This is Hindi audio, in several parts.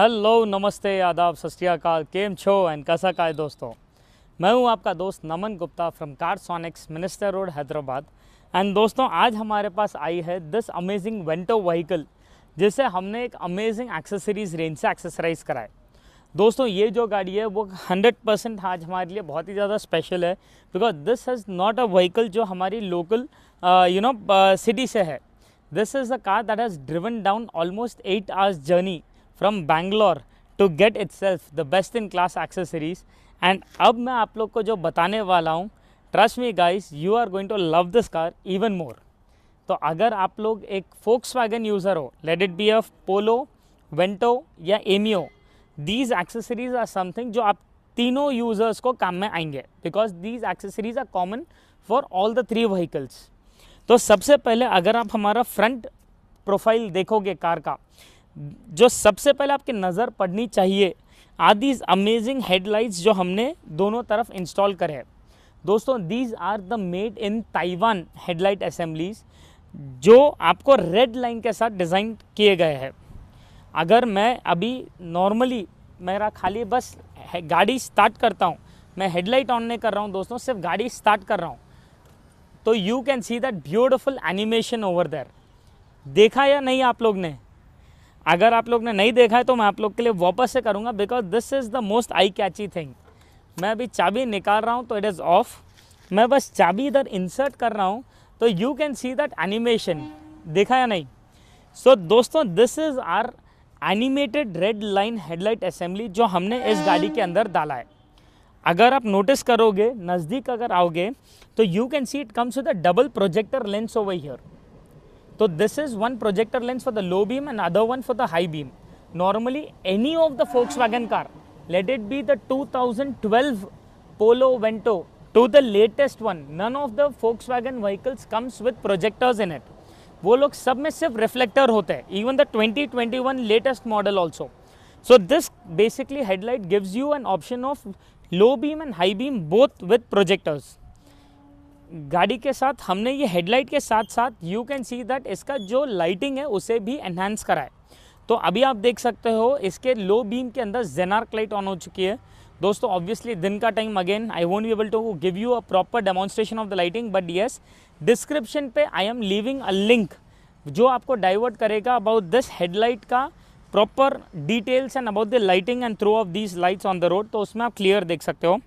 हेलो नमस्ते आदाब सत्याकाल केम छो एंड कैसा का है दोस्तों मैं हूं आपका दोस्त Naman Gupta from car sonics minister road Hyderabad and दोस्तों आज हमारे पास आई है दिस अमेजिंग वेंटो व्हीकल जिसे हमने एक अमेजिंग एक्सेसरीज रेंज से एक्सेसराइज कराए दोस्तों ये जो गाड़ी है वो 100 परसेंट आज हमारे लिए बहुत ही ज़्यादा स्पेशल है because this is not a vehicle जो हमारी लोकल यू नो सिटी से है this is a car that has driven down almost eight hours journey from Bangalore to get itself the best in class accessories and अब मैं आप लोग को जो बताने वाला हूँ trust me guys you are going to love this car even more तो अगर आप लोग एक फोक्स वैगन यूज़र हो let it be F Polo Vento या Ameo these accessories are something जो आप तीनों यूज़र्स को काम में आएंगे because these accessories are common for all the three vehicles तो सबसे पहले अगर आप हमारा फ्रंट प्रोफाइल देखोगे कार का जो सबसे पहले आपकी नज़र पड़नी चाहिए आर दीज अमेजिंग हेडलाइट्स जो हमने दोनों तरफ इंस्टॉल करे हैं दोस्तों these are the made in Taiwan headlight assemblies जो आपको रेड लाइन के साथ डिज़ाइन किए गए हैं अगर मैं अभी नॉर्मली मेरा खाली बस गाड़ी स्टार्ट करता हूँ मैं हेडलाइट ऑन नहीं कर रहा हूँ दोस्तों सिर्फ गाड़ी स्टार्ट कर रहा हूँ तो you can see that beautiful animation over there देखा या नहीं आप लोग ने अगर आप लोग ने नहीं देखा है तो मैं आप लोग के लिए वापस से करूँगा because this is the most eye catchy thing मैं अभी चाबी निकाल रहा हूँ तो इट इज़ ऑफ मैं बस चाबी इधर इंसर्ट कर रहा हूँ तो you can see that animation देखा या नहीं सो so, दोस्तों this is our animated red line headlight assembly जो हमने इस गाड़ी के अंदर डाला है अगर आप नोटिस करोगे नज़दीक अगर आओगे तो you can see it comes with a double projector lens over here So this is one projector lens for the low beam and other one for the high beam. Normally any of the Volkswagen car, let it be the 2012 Polo Vento to the latest one, none of the Volkswagen vehicles comes with projectors in it. वो लोग सब में सिर्फ रिफ्लेक्टर होते हैं even the 2021 latest model also so this basically headlight gives you an option of low beam and high beam both with projectors गाड़ी के साथ हमने ये हेडलाइट के साथ साथ यू कैन सी दैट इसका जो लाइटिंग है उसे भी एनहेंस करा है तो अभी आप देख सकते हो इसके लो बीम के अंदर जेनार्क लाइट ऑन हो चुकी है दोस्तों ऑब्वियसली दिन का time again I won't be able to give you a proper demonstration of the lighting but yes description पे I am leaving a link जो आपको डाइवर्ट करेगा अबाउट दिस हेडलाइट का proper details and about the lighting and through of these lights on the road तो उसमें आप क्लियर देख सकते हो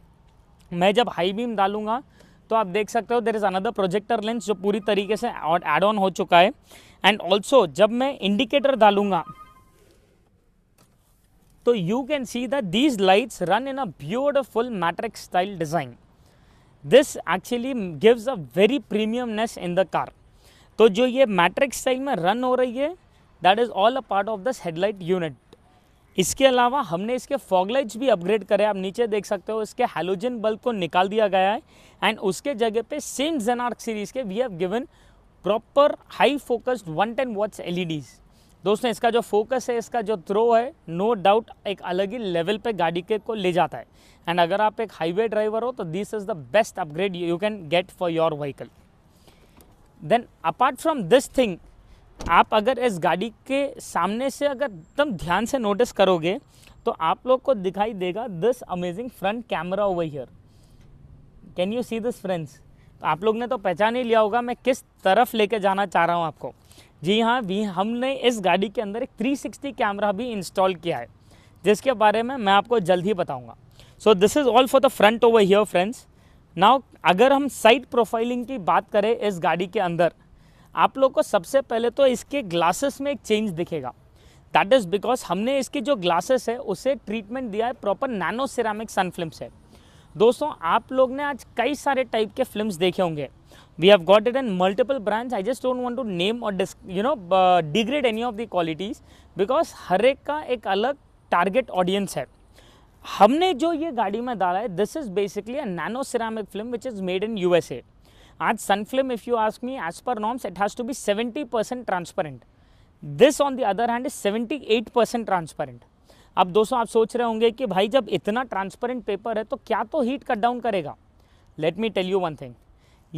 मैं जब हाई बीम डालूंगा तो आप देख सकते हो there is another projector lens जो पूरी तरीके से एड ऑन हो चुका है एंड ऑल्सो जब मैं इंडिकेटर डालूंगा तो you can see that these lights run in a beautiful matrix style design this actually gives a very premiumness in the car तो जो ये मैट्रिक स्टाइल में रन हो रही है that is all a part of this headlight unit इसके अलावा हमने इसके फॉगलाइट्स भी अपग्रेड करे आप नीचे देख सकते हो इसके हेलोजन बल्ब को निकाल दिया गया है एंड उसके जगह पे सेम जेनार्क सीरीज के we have given proper high focused 110 ten watts L दोस्तों इसका जो फोकस है इसका जो थ्रो है नो no डाउट एक अलग ही लेवल पे गाड़ी के को ले जाता है एंड अगर आप एक हाईवे ड्राइवर हो तो this is the best upgrade you can get for your vehicle then apart from this thing आप अगर इस गाड़ी के सामने से अगर एकदम ध्यान से नोटिस करोगे तो आप लोग को दिखाई देगा this amazing front camera over here can you see this friends तो आप लोग ने तो पहचान ही लिया होगा मैं किस तरफ लेके जाना चाह रहा हूँ आपको जी हाँ भी हमने इस गाड़ी के अंदर एक 360 कैमरा भी इंस्टॉल किया है जिसके बारे में मैं आपको जल्द ही बताऊँगा so this is all for the front over here friends now अगर हम साइड प्रोफाइलिंग की बात करें इस गाड़ी के अंदर आप लोग को सबसे पहले तो इसके ग्लासेस में एक चेंज दिखेगा दैट इज़ बिकॉज हमने इसके जो ग्लासेस है उसे ट्रीटमेंट दिया है proper nano ceramic sun film से दोस्तों आप लोग ने आज कई सारे टाइप के फिल्म्स देखे होंगे we have got it an multiple branch I just don't want to name और you know degrade any of the qualities because हर एक का एक अलग टारगेट ऑडियंस है हमने जो ये गाड़ी में डाला है this is basically a nano ceramic film which is made in USA आज sun film if you ask me as per norms it has to be 70% transparent this on the other hand is 78% transparent अब दोस्तों आप सोच रहे होंगे कि भाई जब इतना ट्रांसपेरेंट पेपर है तो क्या तो हीट कट डाउन करेगा let me tell you one thing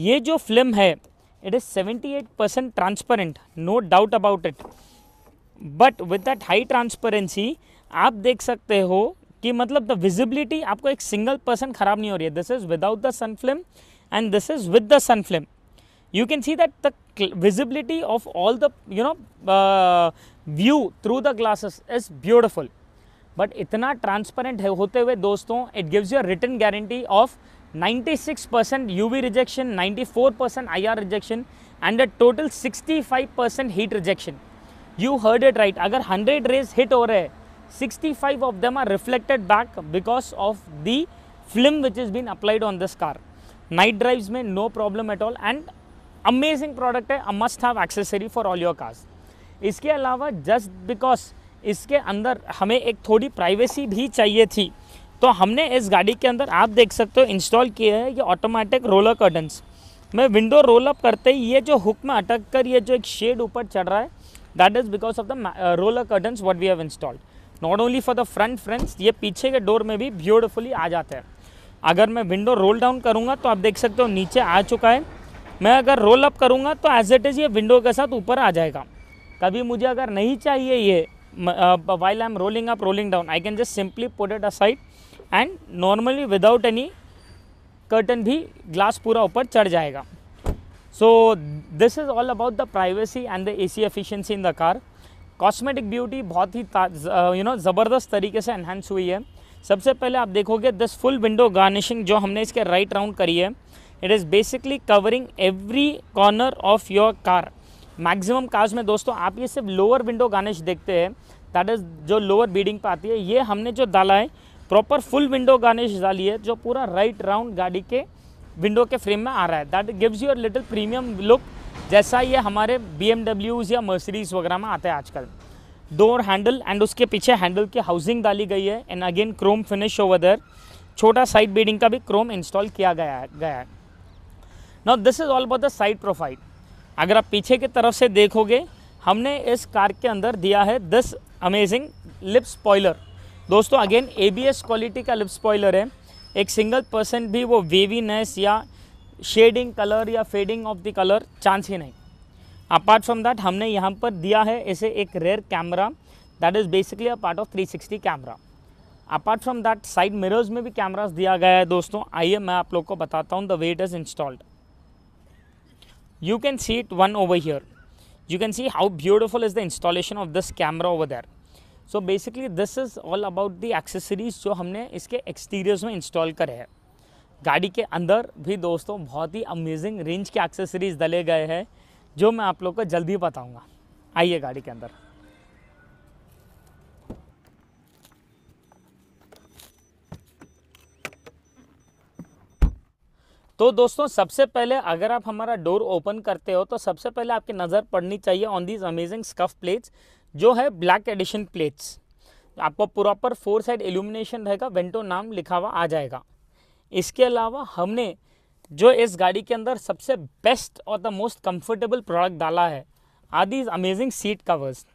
ये जो फिल्म है it is 78 percent transparent no doubt about it but with that high transparency आप देख सकते हो कि मतलब द विजिबिलिटी आपको एक सिंगल पर्सन खराब नहीं हो रही है this is without the sun film and this is with the sun film you can see that the visibility of all the you know uh, view through the glasses is beautiful but itna transparent hote hue doston it gives you a written guarantee of 96% UV rejection 94% IR rejection and a total 65% heat rejection you heard it right agar 100 rays hit over rahe 65 of them are reflected back because of the film which has been applied on this car night drives में no problem at all and amazing product है a must have accessory for all your cars इसके अलावा जस्ट बिकॉज इसके अंदर हमें एक थोड़ी प्राइवेसी भी चाहिए थी तो हमने इस गाड़ी के अंदर आप देख सकते हो इंस्टॉल किया है ये ऑटोमेटिक रोलर कर्डन्स मैं विंडो रोल अप करते ही ये जो हुक में अटक कर ये जो एक शेड ऊपर चढ़ रहा है that is because of the roller curtains what we have installed not only for the front friends ये पीछे के डोर में भी ब्यूटिफुली आ जाते हैं अगर मैं विंडो रोल डाउन करूँगा तो आप देख सकते हो नीचे आ चुका है मैं अगर रोल अप करूँगा तो एज इट इज़ ये विंडो के साथ ऊपर आ जाएगा कभी मुझे अगर नहीं चाहिए ये while I am rolling up rolling down I can just simply put it aside and normally without any curtain भी ग्लास पूरा ऊपर चढ़ जाएगा so this is all about the privacy and the A C efficiency in the car cosmetic beauty बहुत ही यू नो ज़बरदस्त तरीके से एनहेंस हुई है सबसे पहले आप देखोगे दिस फुल विंडो गार्निशिंग जो हमने इसके राइट राउंड करी है it is basically covering every corner of your car maximum cars में दोस्तों आप ये सिर्फ लोअर विंडो गार्निश देखते हैं दैट इज़ जो लोअर बीडिंग पर आती है ये हमने जो डाला है प्रॉपर फुल विंडो गार्निश डाली है जो पूरा राइट राउंड गाड़ी के विंडो के फ्रेम में आ रहा है that gives your little premium look जैसा ये हमारे बी या मर्सरीज वगैरह में आते हैं आजकल डोर हैंडल एंड उसके पीछे हैंडल की हाउसिंग डाली गई है and again chrome finish over छोटा साइड बीडिंग का भी क्रोम इंस्टॉल किया गया है गया है now this is all about the side profile अगर आप पीछे की तरफ से देखोगे हमने इस कार के अंदर दिया है दिस अमेजिंग लिप स्पॉयलर दोस्तों अगेन एस क्वालिटी का लिप स्पॉयलर है एक सिंगल पर्सन भी वो वेवीनेस या शेडिंग कलर या fading of the colour chance ही नहीं अपार्ट फ्रॉम दैट हमने यहाँ पर दिया है ऐसे एक rare camera that is basically a part of 360 camera apart from that side mirrors में भी कैमराज दिया गया है दोस्तों आइए मैं आप लोग को बताता हूँ the way it is installed you can see it one over here you can see how beautiful is the installation of this camera over there so basically this is all about the accessories जो हमने इसके एक्सटीरियर्स में इंस्टॉल करे हैं गाड़ी के अंदर भी दोस्तों बहुत ही अमेजिंग रेंज के एक्सेसरीज डले गए हैं जो मैं आप लोग को जल्दी बताऊँगा आइए गाड़ी के अंदर तो दोस्तों सबसे पहले अगर आप हमारा डोर ओपन करते हो तो सबसे पहले आपकी नज़र पड़नी चाहिए on these amazing scuff plates जो है ब्लैक एडिशन प्लेट्स आपको प्रॉपर फोर साइड एल्यूमिनेशन रहेगा वेंटो नाम लिखा हुआ आ जाएगा इसके अलावा हमने जो इस गाड़ी के अंदर सबसे बेस्ट और द मोस्ट कंफर्टेबल प्रोडक्ट डाला है आदि इज अमेजिंग सीट कवर्स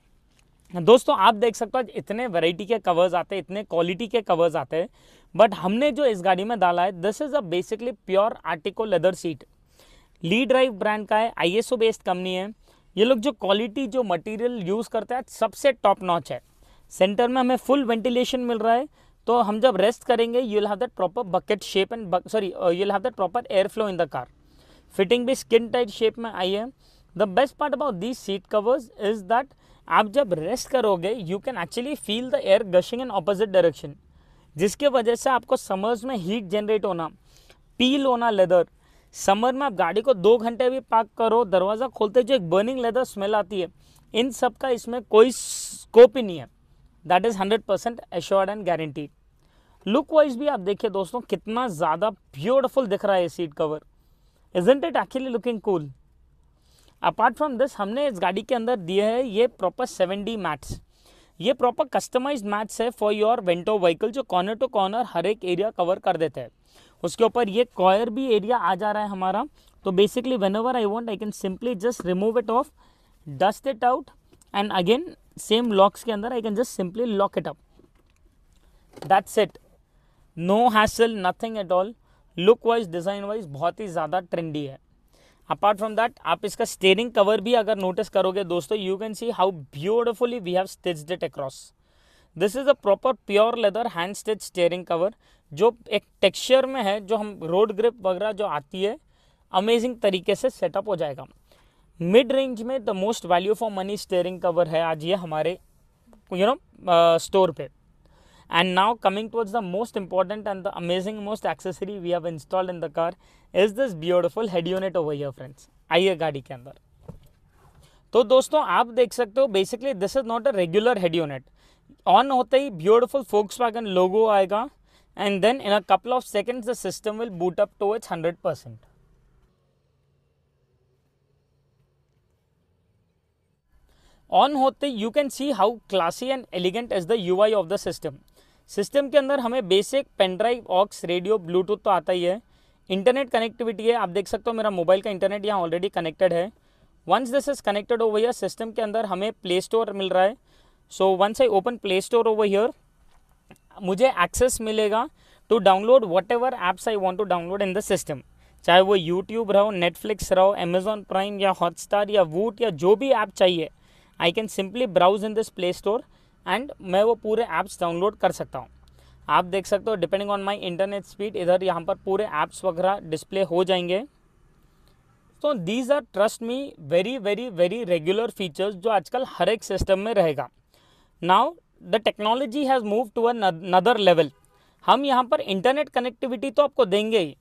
दोस्तों आप देख सकते हो इतने वैरायटी के कवर्स आते हैं इतने क्वालिटी के कवर्स आते हैं बट हमने जो इस गाड़ी में डाला है this is a basically pure artico leather seat Lee drive brand का है आई बेस्ड कंपनी है ये लोग जो क्वालिटी जो मटेरियल यूज़ करते हैं सबसे टॉप नॉच है सेंटर में हमें फुल वेंटिलेशन मिल रहा है तो हम जब रेस्ट करेंगे you will have that proper bucket shape and sorry you will have that proper air flow in the car fitting भी स्किन टाइट शेप में आई है the best part about this seat covers is that आप जब रेस्ट करोगे you can actually feel the air gushing in opposite direction जिसके वजह से आपको समर्स में हीट जनरेट होना पील होना लेदर समर में आप गाड़ी को दो घंटे भी पार्क करो दरवाज़ा खोलते जो एक बर्निंग लेदर स्मेल आती है इन सब का इसमें कोई स्कोप ही नहीं है that is hundred percent assured and guaranteed look wise भी आप देखिए दोस्तों कितना ज़्यादा ब्यूटिफुल दिख रहा है seat cover isn't it actually looking cool apart from this हमने इस गाड़ी के अंदर दिए है ये प्रॉपर सेवन डी मैट्स ये प्रॉपर कस्टमाइज मैट्स है फॉर योर वेंटो व्हीकल जो कॉर्नर टू कॉर्नर हर एक एरिया कवर कर देते हैं उसके ऊपर ये कॉयर भी एरिया आ जा रहा है हमारा तो basically whenever I want I can simply just remove it off dust it out and again same locks के अंदर I can just simply lock it up that's it no hassle nothing at all look wise design wise बहुत ही ज़्यादा ट्रेंडी है अपार्ट फ्रॉम दैट आप इसका स्टेयरिंग कवर भी अगर नोटिस करोगे दोस्तों you can see how beautifully we have stitched it across this is a proper pure leather hand stitch steering cover जो एक टेक्सचर में है जो हम रोड ग्रिप वगैरह जो आती है अमेजिंग तरीके से सेटअप हो जाएगा मिड रेंज में the most value for money steering cover है आज ये हमारे यू नो स्टोर पे and now coming towards the most important and the amazing most accessory we have installed in the car is this beautiful head unit over friends friends आइए गाड़ी के अंदर तो दोस्तों आप देख सकते हो basically this is not a regular head unit on होते ही ब्यूटिफुल फोक्स वैगन लोगो आएगा and then in a couple of seconds the system will boot up to its hundred percent on होते you can see how classy and elegant is the U I of the system system के अंदर हमें basic pen drive aux radio Bluetooth तो आता ही है इंटरनेट कनेक्टिविटी है आप देख सकते हो मेरा मोबाइल का इंटरनेट यहाँ ऑलरेडी कनेक्टेड है once this is connected over here system के अंदर हमें प्ले स्टोर मिल रहा है so once I open play store over here मुझे एक्सेस मिलेगा to download whatever apps I want to download in the system चाहे वो यूट्यूब रहो नेटफ्लिक्स रहो अमेजोन प्राइम या हॉटस्टार या वूट या जो भी ऐप चाहिए I can simply browse in this play store and मैं वो पूरे ऐप्स डाउनलोड कर सकता हूँ आप देख सकते हो depending on my internet speed इधर यहाँ पर पूरे ऐप्स वगैरह डिस्प्ले हो जाएंगे तो these are trust me very very very regular features जो आजकल हर एक सिस्टम में रहेगा now the technology has move to another level हम यहाँ पर इंटरनेट कनेक्टिविटी तो आपको देंगे ही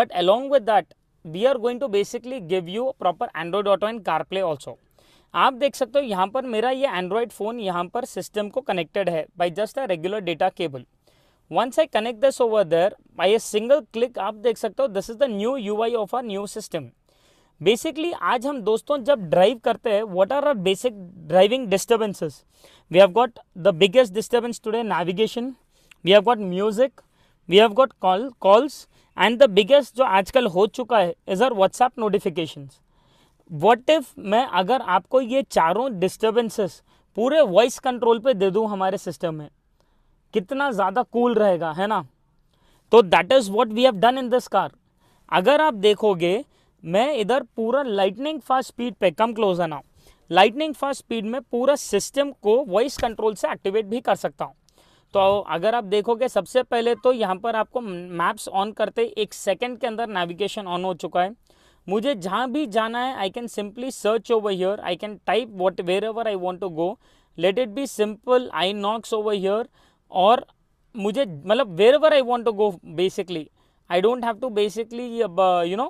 but along with that we are going to basically give you proper Android auto and CarPlay also आप देख सकते हो यहाँ पर मेरा ये एंड्रॉयड फ़ोन यहाँ पर सिस्टम को कनेक्टेड है by just a regular data cable once I connect this over there by a single click आप देख सकते हो this is the new U I of our new system basically आज हम दोस्तों जब ड्राइव करते हैं what are our basic driving disturbances we have got the biggest disturbance today navigation we have got music we have got call calls and the biggest जो आजकल हो चुका है is our WhatsApp notifications what if मैं अगर आपको ये चारों डिस्टर्बेंसेस पूरे वॉइस कंट्रोल पे दे दूँ हमारे सिस्टम में कितना ज़्यादा कूल रहेगा है ना तो that is what we have done in this car अगर आप देखोगे मैं इधर पूरा लाइटनिंग फास्ट स्पीड पे कम क्लोज है ना लाइटनिंग फास्ट स्पीड में पूरा सिस्टम को वॉइस कंट्रोल से एक्टिवेट भी कर सकता हूँ तो अगर आप देखोगे सबसे पहले तो यहाँ पर आपको मैप्स ऑन करते एक सेकेंड के अंदर नेविगेशन ऑन हो चुका है मुझे जहाँ भी जाना है I can simply search over here I can type what wherever I want to go let it be simple I knocks over here और मुझे मतलब wherever I want to go basically I don't have to basically you know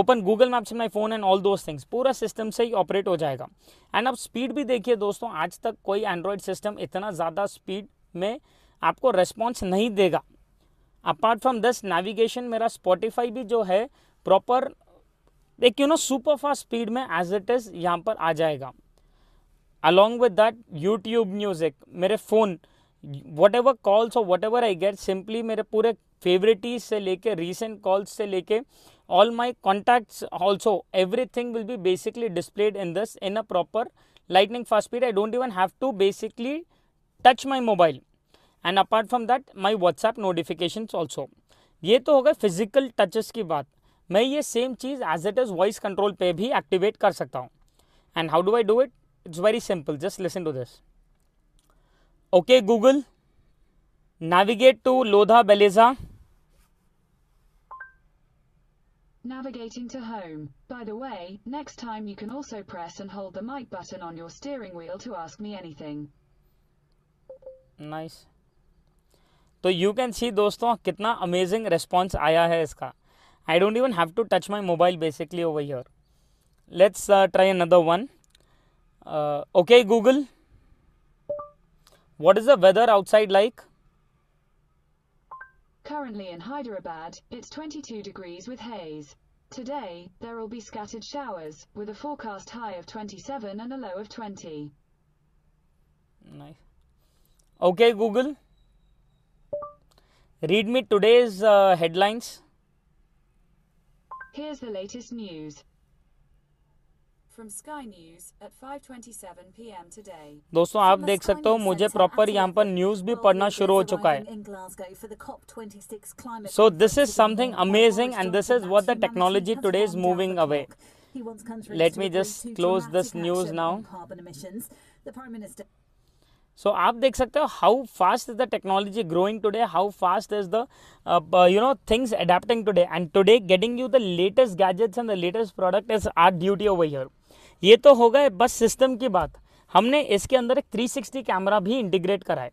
open Google Maps in my phone and all those things पूरा सिस्टम से ही ऑपरेट हो जाएगा एंड अब स्पीड भी देखिए दोस्तों आज तक कोई एंड्रॉयड सिस्टम इतना ज़्यादा स्पीड में आपको रेस्पॉन्स नहीं देगा अपार्ट फ्रॉम दिस नेविगेशन मेरा स्पॉटिफाई भी जो है प्रॉपर एक you know super fast speed में एज इट इज यहाँ पर आ जाएगा along with that YouTube music मेरे फ़ोन वट एवर कॉल्स और whatever I get simply मेरे पूरे फेवरेटीज से लेके रिसेंट कॉल्स से लेके all my contacts also everything will be basically displayed in this in a proper lightning fast speed I don't even have to basically touch my mobile and apart from that my WhatsApp notification also ये तो हो गए फिजिकल टचेस की बात मैं ये same cheese as it is voice control पे भी एक्टिवेट कर सकता हूँ and how do I do it it's very simple just listen to this okay Google navigate to Lodha Bellezza navigating to home by the way next time you can also press and hold the mic button on your steering wheel to ask me anything nice तो यू कैन सी दोस्तों कितना अमेजिंग रिस्पॉन्स आया है इसका I don't even have to touch my mobile basically over here. Let's uh, try another one. Uh, okay, Google. What is the weather outside like? Currently in Hyderabad, it's 22 degrees with haze. Today, there will be scattered showers, with a forecast high of 27 and a low of 20. Nice. Okay, Google. Read me today's uh, headlines. Here's the latest news. From Sky News at 5:27 p.m. today. दोस्तों आप देख सकते हो मुझे प्रॉपर यहाँ पर news So this is something amazing and this is what the technology today is moving away. Let me just close this news now. So so, आप देख सकते हो how fast is the technology growing today how fast is the you know things adapting today and today getting you the latest gadgets and the latest product is our duty over here ये तो हो गए बस सिस्टम की बात हमने इसके अंदर एक 360 कैमरा भी इंटीग्रेट करा है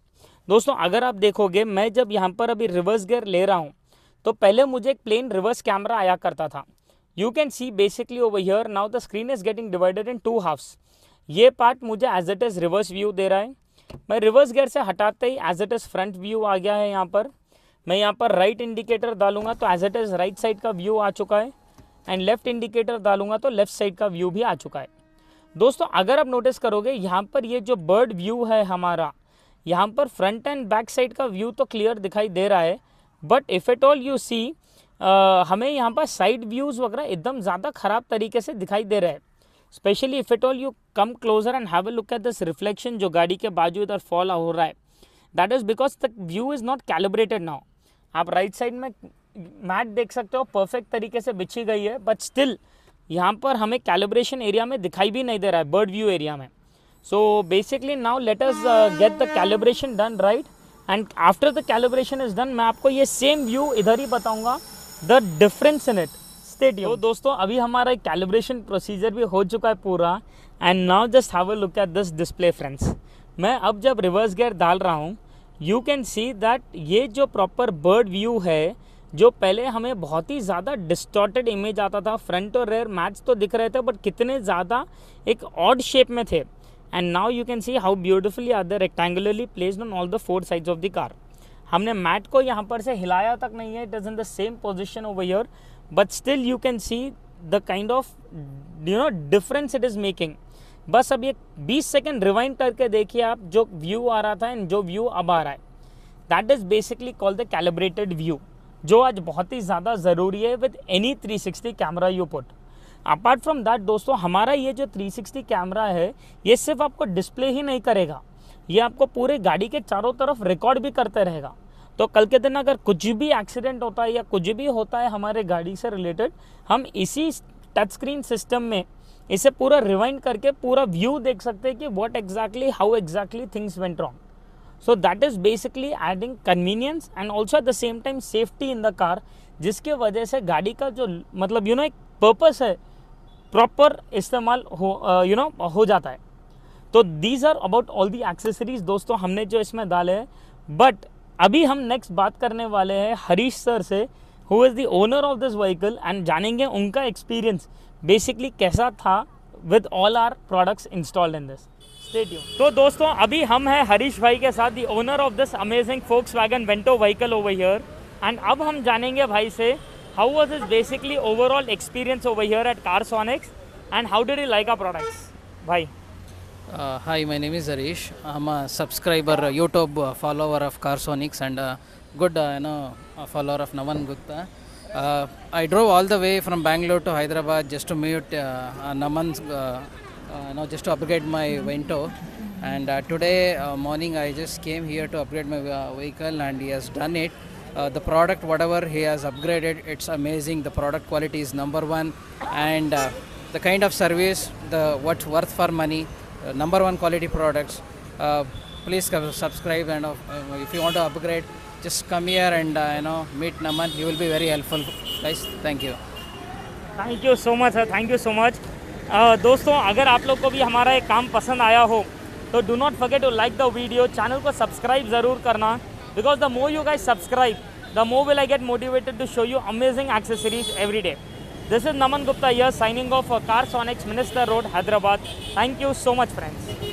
दोस्तों अगर आप देखोगे मैं जब यहाँ पर अभी रिवर्स गियर ले रहा हूँ तो पहले मुझे एक प्लेन रिवर्स कैमरा आया करता था you can see basically over here now the screen is getting divided into halves ये पार्ट मुझे as it is reverse view दे रहा है मैं रिवर्स गियर से हटाते ही as it is front view आ गया है यहाँ पर मैं यहाँ पर राइट इंडिकेटर डालूंगा तो as it is right side का व्यू आ चुका है एंड लेफ्ट इंडिकेटर डालूंगा तो लेफ्ट साइड का व्यू भी आ चुका है दोस्तों अगर आप नोटिस करोगे यहाँ पर ये जो बर्ड व्यू है हमारा यहाँ पर फ्रंट एंड बैक साइड का व्यू तो क्लियर दिखाई दे रहा है but if at all you see हमें यहाँ पर साइड व्यूज़ वगैरह एकदम ज़्यादा ख़राब तरीके से दिखाई दे रहा है specially if at all you come closer and have a look at this reflection जो गाड़ी के बाजू इधर फॉल हो रहा है that is because the view is not calibrated now आप राइट right साइड में मैट देख सकते हो परफेक्ट तरीके से बिछी गई है बट स्टिल यहाँ पर हमें कैलिब्रेशन एरिया में दिखाई भी नहीं दे रहा है बर्ड व्यू एरिया में so basically now let us get the calibration done right and after the calibration is done मैं आपको ये सेम व्यू इधर ही बताऊंगा the difference in it stadium तो दोस्तों अभी हमारा कैलिब्रेशन प्रोसीजर भी हो चुका है पूरा and now just have a look at this display friends मैं अब जब रिवर्स गियर डाल रहा हूँ यू कैन सी दैट ये जो प्रॉपर बर्ड व्यू है जो पहले हमें बहुत ही ज़्यादा डिस्टॉर्टेड इमेज आता था फ्रंट और रेयर मैच तो दिख रहे थे बट कितने ज़्यादा एक ऑड शेप में थे and now you can see how beautifully are the rectangularly place on all the four sides of the car हमने मैट को यहाँ पर से हिलाया तक नहीं है it is in the same position over your but still you can see the kind of you know difference it is making बस अब ये 20 सेकेंड रिवाइंड करके देखिए आप जो व्यू आ रहा था एंड जो व्यू अब आ रहा है that is basically call the calibrated view जो आज बहुत ही ज़्यादा ज़रूरी है with any 360 camera you put apart from that दोस्तों हमारा ये जो 360 कैमरा है ये सिर्फ आपको डिस्प्ले ही नहीं करेगा ये आपको पूरे गाड़ी के चारों तरफ रिकॉर्ड भी करते रहेगा तो कल के दिन अगर कुछ भी एक्सीडेंट होता है या कुछ भी होता है हमारे गाड़ी से रिलेटेड हम इसी टच स्क्रीन सिस्टम में इसे पूरा रिवाइंड करके पूरा व्यू देख सकते हैं कि what exactly how exactly things went wrong so that is basically adding convenience and also at the same time safety in the car जिसके वजह से गाड़ी का जो मतलब यू नो एक पर्पस है प्रॉपर इस्तेमाल हो you uh, know you know, हो जाता है तो these are about all the accessories दोस्तों हमने जो इसमें डाले हैं बट अभी हम नेक्स्ट बात करने वाले हैं हरीश सर से who is the owner of this vehicle and जानेंगे उनका एक्सपीरियंस बेसिकली कैसा था with all our products installed in this stadium तो दोस्तों अभी हम हैं हरीश भाई के साथ the owner of this amazing Volkswagen Vento vehicle over here and अब हम जानेंगे भाई से how was is basically overall experience over here at Car Sonics and how did you like uh products भाई Uh, hi, my name is Arish. I'm a subscriber, YouTube follower of Carsonics and a good uh, you know, follower of Navan Gupta. Uh, I drove all the way from Bangalore to Hyderabad just to meet uh, uh Naman's, uh, uh, you know, just to upgrade my Vento. And uh, today morning I just came here to upgrade my vehicle and he has done it. the product, whatever he has upgraded, it's amazing. The product quality is number one and the kind of service, the what's worth for money number one quality products. please subscribe and if you want to upgrade, just come here and you know meet Naman. He will be very helpful, guys. Thank you. Thank you so much sir thank you so much दोस्तों अगर आप लोग को भी हमारा एक काम पसंद आया हो तो do not forget to like the video channel को सब्सक्राइब ज़रूर करना because the more you guys subscribe the more will I get motivated to show you amazing accessories every day This is Naman Gupta here signing off for Car Sonics, Minister Road, Hyderabad. Thank you so much, friends.